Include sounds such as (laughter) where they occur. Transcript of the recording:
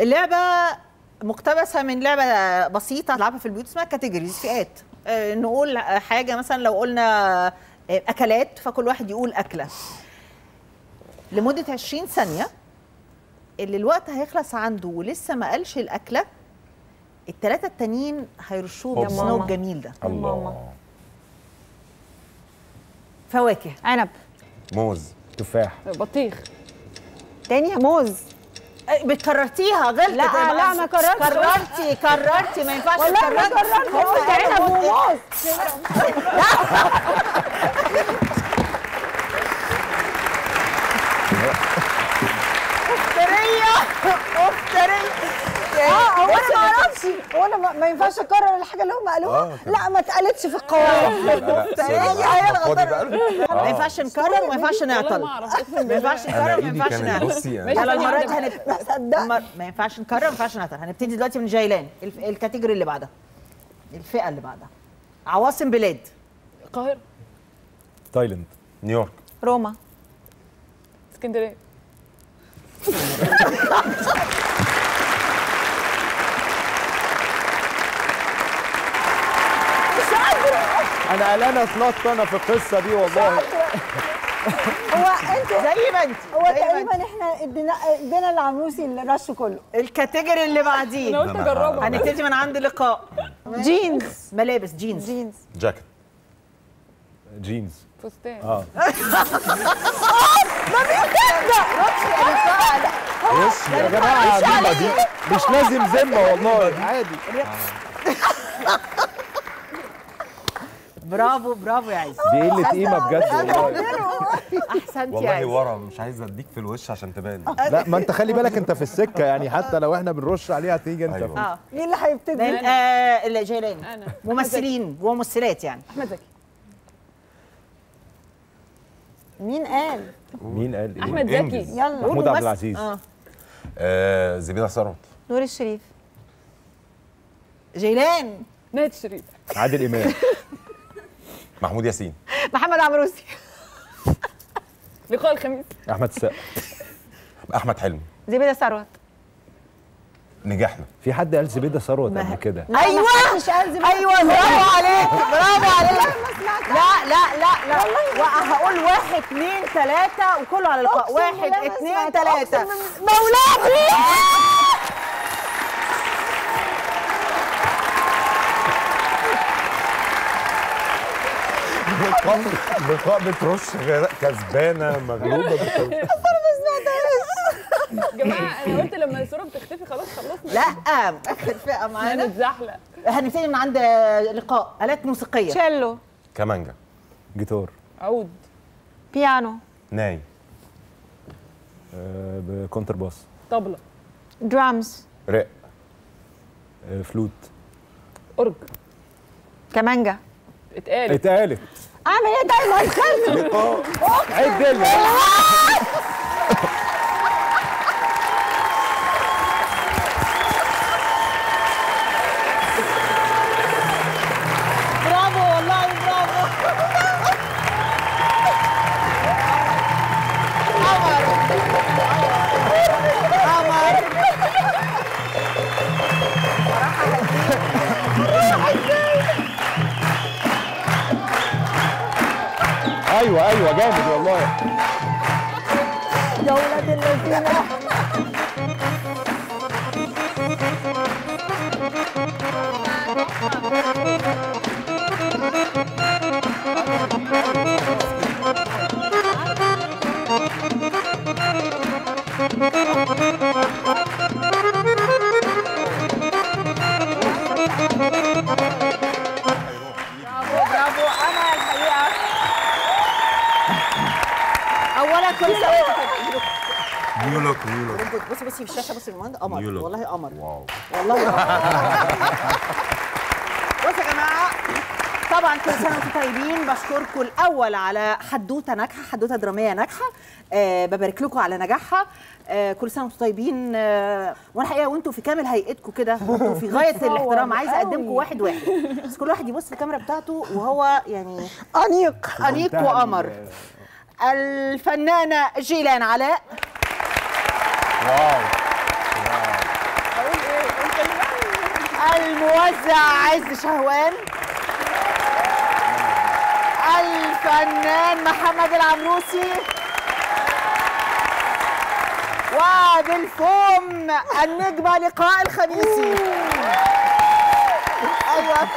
اللعبة مقتبسة من لعبة بسيطة لعبه في البيوت اسمها كاتيجوريز فئات. آه، نقول حاجة مثلا لو قلنا آه، أكلات فكل واحد يقول أكلة. لمدة 20 ثانية اللي الوقت هيخلص عنده ولسه ما قالش الأكلة الثلاثه التانيين هيرشوه بالسنو. الجميل ده. الله. فواكه. عنب. موز. تفاح. بطيخ. تاني موز. بتكررتيها غلطت لا، يبقى لا، ما كررتش. كررتي كررتي ما ينفعش والله. كررت هو قلت عنب وموز مفترية مفترية آه هو أنا ما أعرفش. هو أنا ما- ما ينفعش اكرر الحاجة اللي هم قالوها. آه،. لا ما اتقالتش في القوانين ما ينفعش نكرر وما ينفعش نعطل. ما ينفعش نكرر وما ينفعش نعطل. يعني. المرة دي المر... ما ينفعش نكرر ما ينفعش نعطل. هنبتدي دلوقتي من جيلان الف... ال category اللي بعدها. الفئة اللي بعدها. عواصم بلاد. القاهرة. تايلاند. نيويورك. روما. اسكندرية. (laughs) أنا قلقان اتنط أنا في القصة دي والله. هو انت زي ما انت هو ما. تقريبا إحنا ادينا ادينا العروسي الرش كله. الكاتيجوري اللي أنا بعديه قلت أجربها. هنبتدي من عند لقاء. جينز. ملابس جينز. جينز. جاكيت. جينز. فستان. آه. (laughs) وش يا جماعة مش لازم ذمة والله. عادي. (laughs) برافو برافو يا عز دي قلة قيمة بجد والله. احسنت يا والله ورا مش عايز أديك في الوش عشان تبان. (laughs) لا ما أنت خلي بالك أنت في السكة يعني حتى لو إحنا بنرش عليها هتيجي أنت أيوة. آه. مين اللي هيبتدي؟ من آه ممثلين وممثلات يعني. أحمد زكي. مين قال؟ مين قال إيه؟ أحمد زكي. يلا. محمود عبد. العزيز. آه. آه زبيدة ثروت نور الشريف. جيلان. نهد الشريف. عادل إمام. (laughs) محمود ياسين. محمد عمروسي. لقاء الخميس. أحمد السقا. أحمد حلمي. زبيدة ثروت. نجحنا في حد قال زبيدة ثروت قبل كده؟ أيوه! مش قال زبيدة أيوه برافو عليك برافو عليك. لا لا لا لا. وهقول واحد اثنين ثلاثة وكله على اللقاء واحد اثنين سمعت. ثلاثة لقاء بترش غير- كسبانة مغلوبة بت- يا (laughs) جماعة أنا قلت لما الصورة بتختفي خلاص خلصنا. لا آخر فئة معانا. هنتزحلق هنبتدي من عند لقاء آلات موسيقية. تشيلو. كمانجا. جيتار. عود. بيانو. ناي. آه ب contrabass طبلة. درامز. رق آه فلوت. أورج. كمانجا. اتقال اتقالت. اعمل إيه دايما خلص عد لنا أيوه أيوه جامد والله. يا ولاد الذين new look new look بصي بصي في الشاشه بصي المهندس قمر. والله قمر wow والله بصوا يا جماعة طبعا كل سنه وأنتم طيبين بشكركم الأول على حدوته ناجحه حدوته دراميه ناجحه أه ببارك لكم على نجاحها أه كل سنه وأنتم طيبين أه وأنا الحقيقة وأنتم في كامل هيئتكم كده وأنتم في غايه الاحترام عايزه اقدمكم واحد واحد بس كل واحد يبص في الكاميرا بتاعته وهو يعني أنيق أنيق وقمر الفنانة جيلان علاء. واو الموزع عز شهوان. الفنان محمد العمروسي وبالفم النجمة لقاء الخميسي. أيوة.